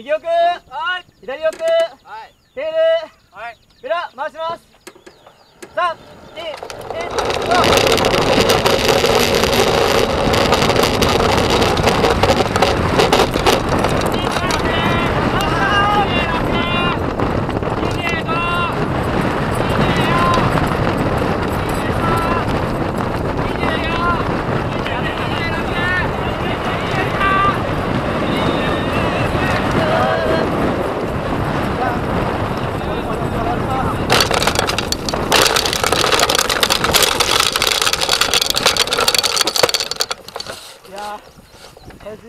右奥はい左奥はい。テールはい。裏回します。三二いやー、おいしい。